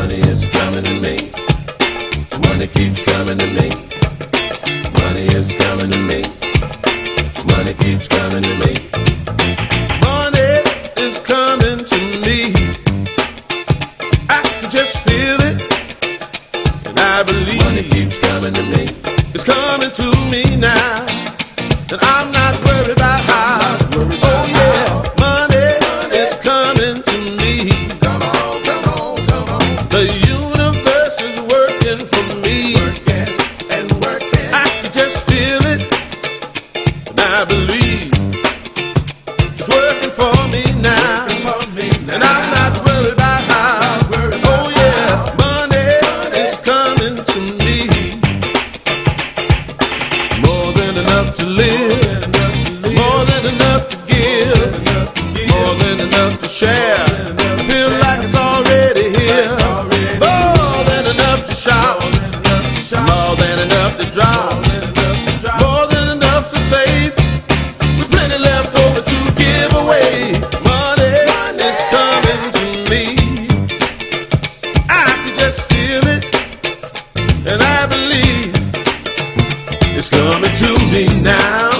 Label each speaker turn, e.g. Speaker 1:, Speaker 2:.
Speaker 1: Money is coming to me. Money keeps coming to me. Money is coming to me. Money keeps coming to me. Money is coming to me. I can just feel it. And I believe money keeps coming to me. It's coming to me now. And I'm not worried The universe is working for me. Working and working. I can just feel it. And I believe it's working for me now. And I'm not worried about how. Oh yeah, money is coming to me. More than enough to live. More than enough to give. More than enough to share. Just feel it. And I believe it's coming to me now.